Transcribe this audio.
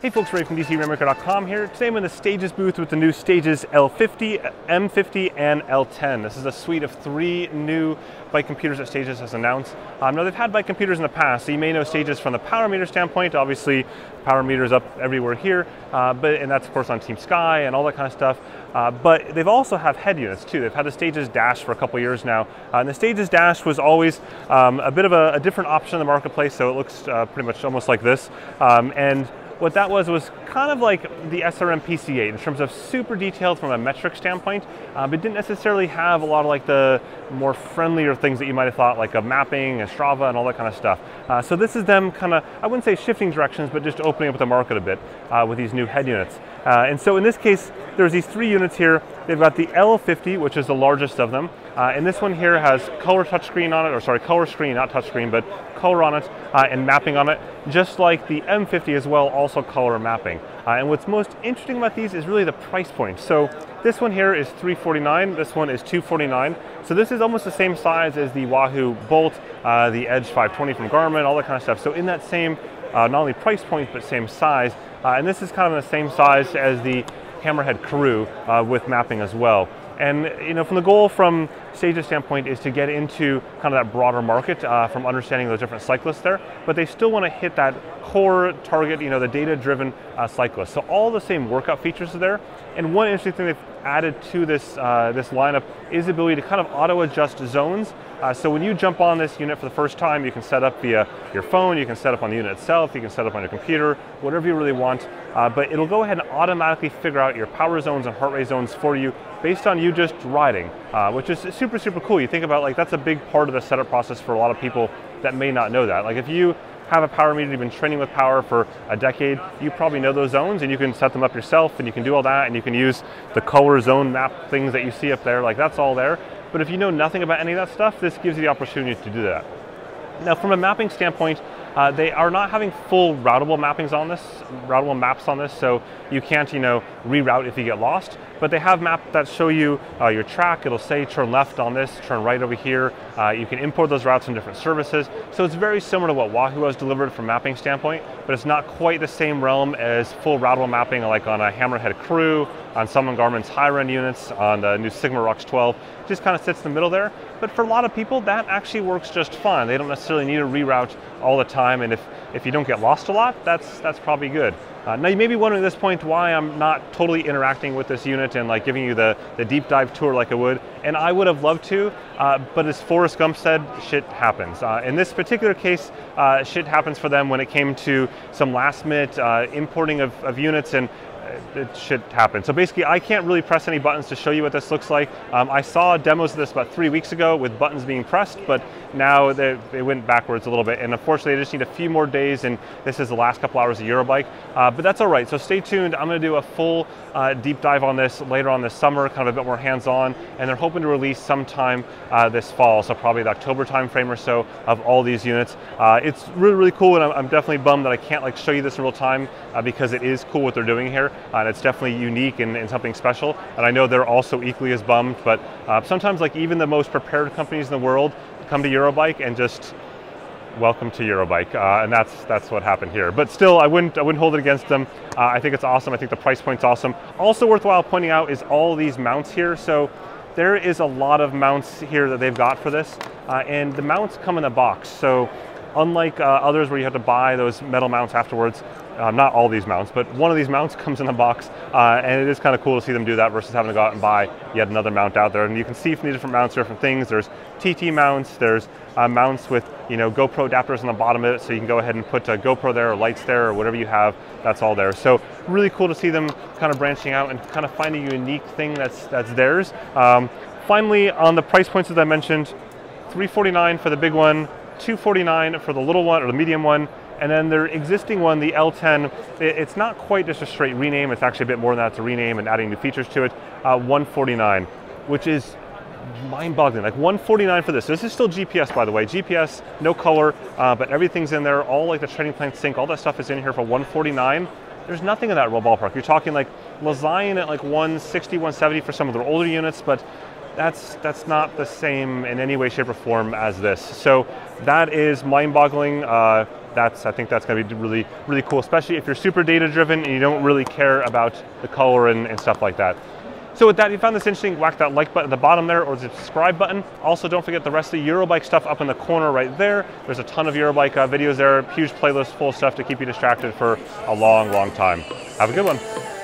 Hey folks, Ray from DCRainmaker.com here. Today I'm in the Stages booth with the new Stages L50, M50, and L10. This is a suite of three new bike computers that Stages has announced. Um, now they've had bike computers in the past, so you may know Stages from the power meter standpoint. Obviously, power meters up everywhere here, uh, but and that's of course on Team Sky and all that kind of stuff. Uh, but they've also have head units too. They've had the Stages Dash for a couple years now, uh, and the Stages Dash was always um, a bit of a, a, different option in the marketplace. So it looks uh, pretty much almost like this, um, and what that was was kind of like the SRM PC8 in terms of super detailed from a metric standpoint, uh, but didn't necessarily have a lot of like the more friendlier things that you might have thought, like a mapping and Strava and all that kind of stuff. Uh, so this is them kind of, I wouldn't say shifting directions, but just opening up the market a bit uh, with these new head units. Uh, and so in this case, there's these three units here. They've got the L50, which is the largest of them. Uh, and this one here has color touchscreen on it, or sorry, color screen, not touchscreen, but color on it uh, and mapping on it, just like the M50 as well, also color mapping. Uh, and what's most interesting about these is really the price point. So this one here is 349, this one is 249. So this is almost the same size as the Wahoo Bolt, uh, the Edge 520 from Garmin, all that kind of stuff. So in that same, uh, not only price point, but same size. Uh, and this is kind of the same size as the Hammerhead Karoo uh, with mapping as well. And you know, from the goal from Stages' standpoint is to get into kind of that broader market uh, from understanding those different cyclists there, but they still want to hit that core target, you know, the data-driven uh, cyclist. So all the same workout features are there. And one interesting thing they've added to this uh, this lineup is the ability to kind of auto-adjust zones. Uh, so when you jump on this unit for the first time, you can set up via your phone, you can set up on the unit itself, you can set up on your computer, whatever you really want. Uh, but it'll go ahead and automatically figure out your power zones and heart rate zones for you based on you just riding, uh, which is super, super cool. You think about like that's a big part of the setup process for a lot of people that may not know that. Like if you have a power meter, you've been training with power for a decade, you probably know those zones and you can set them up yourself and you can do all that and you can use the color zone map things that you see up there, like that's all there. But if you know nothing about any of that stuff, this gives you the opportunity to do that. Now from a mapping standpoint, uh, they are not having full routable mappings on this, routable maps on this, so you can't, you know, reroute if you get lost. But they have maps that show you uh, your track. It'll say turn left on this, turn right over here. Uh, you can import those routes from different services. So it's very similar to what Wahoo has delivered from mapping standpoint, but it's not quite the same realm as full routable mapping like on a Hammerhead Karoo, on some of Garmin's high-run units, on the new Sigma Rox 12. It just kind of sits in the middle there. But for a lot of people, that actually works just fine. They don't necessarily need to reroute all the time, and if, if you don't get lost a lot, that's, that's probably good. Uh, now you may be wondering at this point why I'm not totally interacting with this unit and like giving you the, the deep dive tour like I would, and I would have loved to, uh, but as Forrest Gump said, shit happens. Uh, in this particular case, uh, shit happens for them when it came to some last minute uh, importing of, of units and it should happen. So basically, I can't really press any buttons to show you what this looks like. Um, I saw demos of this about three weeks ago with buttons being pressed, but now they, they, went backwards a little bit. And unfortunately, I just need a few more days, and this is the last couple hours of Eurobike. Uh, but that's all right. So stay tuned. I'm going to do a full uh, deep dive on this later on this summer, kind of a bit more hands-on, and they're hoping to release sometime uh, this fall, so probably the October timeframe or so of all these units. Uh, it's really, really cool, and I'm, I'm, definitely bummed that I can't like show you this in real time uh, because it is cool what they're doing here and it's definitely unique and, and, something special. And I know they're also equally as bummed, but uh, sometimes like even the most prepared companies in the world come to Eurobike and just welcome to Eurobike, uh, and that's that's what happened here. But still, I wouldn't I wouldn't hold it against them. Uh, I think it's awesome. I think the price point's awesome. Also worthwhile pointing out is all these mounts here. So there is a lot of mounts here that they've got for this, uh, and the mounts come in a box. So unlike uh, others where you have to buy those metal mounts afterwards, uh, not all these mounts, but one of these mounts comes in a box, uh, and it is kind of cool to see them do that versus having to go out and buy yet another mount out there. And you can see from the different mounts, different things. There's TT mounts, there's uh, mounts with you know GoPro adapters on the bottom of it, so you can go ahead and put a GoPro there or lights there or whatever you have. That's all there. So really cool to see them kind of branching out and kind of finding a unique thing that's that's theirs. Um, finally, on the price points as I mentioned, 349 for the big one, 249 for the little one or the medium one, and then their existing one, the L10, it's not quite just a straight rename. It's actually a bit more than that. It's a rename and adding new features to it. Uh, 149, which is mind-boggling. Like 149 for this. This is still GPS, by the way. GPS, no color, uh, but everything's in there. All like the training plan sync, all that stuff is in here for 149. There's nothing in that real ballpark. You're talking like Lezyne at like 160, 170 for some of their older units, but that's that's not the same in any way, shape, or form as this. So that is mind-boggling. Uh, that's I think that's going to be really really cool, especially if you're super data-driven and you don't really care about the color and, and stuff like that. So with that, if you found this interesting, whack that like button at the bottom there or the subscribe button. Also, don't forget the rest of the Eurobike stuff up in the corner right there. There's a ton of Eurobike uh, videos there, huge playlist full of stuff to keep you distracted for a long, long time. Have a good one.